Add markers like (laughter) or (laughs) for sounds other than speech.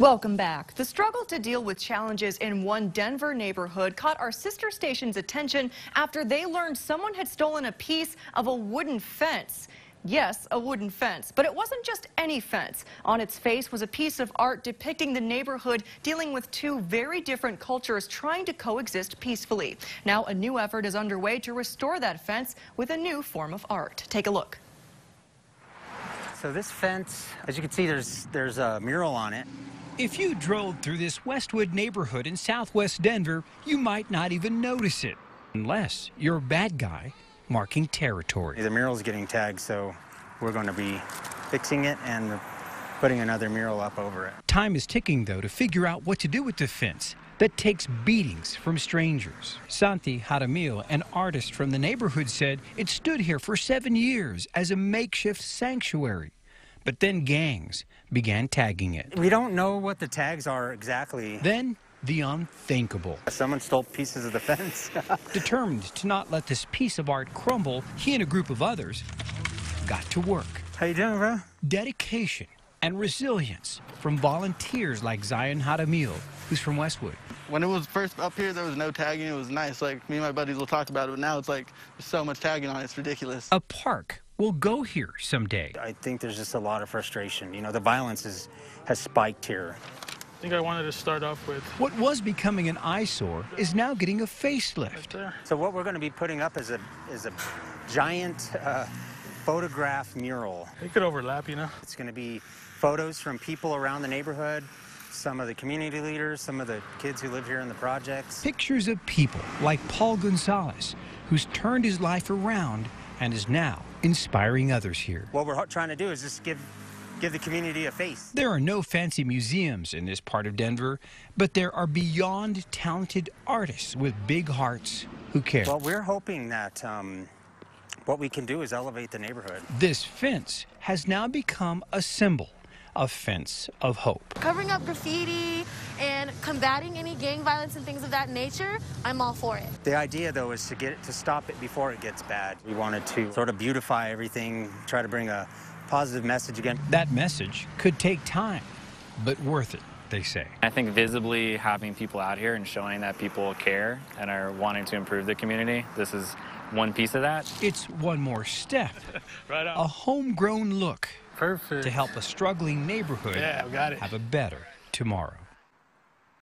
Welcome back. The struggle to deal with challenges in one Denver neighborhood caught our sister station's attention after they learned someone had stolen a piece of a wooden fence. Yes, a wooden fence, but it wasn't just any fence. On its face was a piece of art depicting the neighborhood dealing with two very different cultures trying to coexist peacefully. Now a new effort is underway to restore that fence with a new form of art. Take a look. So this fence, as you can see, there's there's a mural on it. If you drove through this Westwood neighborhood in southwest Denver, you might not even notice it, unless you're a bad guy marking territory. The mural's getting tagged, so we're going to be fixing it and putting another mural up over it. Time is ticking, though, to figure out what to do with the fence that takes beatings from strangers. Santi Jaramillo, an artist from the neighborhood, said it stood here for seven years as a makeshift sanctuary. But then gangs began tagging it. We don't know what the tags are exactly. Then the unthinkable. Someone stole pieces of the fence. (laughs) Determined to not let this piece of art crumble, he and a group of others got to work. How you doing, bro? Dedication and resilience from volunteers like Zion Hadamil, who's from Westwood. When it was first up here, there was no tagging. It was nice. Like, me and my buddies will talk about it, but now it's like, there's so much tagging on it. It's ridiculous. A park will go here someday. I think there's just a lot of frustration. You know, the violence is, has spiked here. I think I wanted to start off with. What was becoming an eyesore is now getting a facelift. Right so what we're going to be putting up is a is a giant uh, photograph mural. It could overlap, you know. It's going to be photos from people around the neighborhood, some of the community leaders, some of the kids who live here in the projects. Pictures of people like Paul Gonzalez, who's turned his life around and is now inspiring others here. What we're trying to do is just give give the community a face. There are no fancy museums in this part of Denver, but there are beyond talented artists with big hearts who care. Well, we're hoping that um, what we can do is elevate the neighborhood. This fence has now become a symbol a fence of hope. Covering up graffiti and combating any gang violence and things of that nature, I'm all for it. The idea, though, is to get it, to stop it before it gets bad. We wanted to sort of beautify everything, try to bring a positive message again. That message could take time, but worth it they say. I think visibly having people out here and showing that people care and are wanting to improve the community, this is one piece of that. It's one more step. (laughs) right on. A homegrown look Perfect. to help a struggling neighborhood yeah, got it. have a better tomorrow.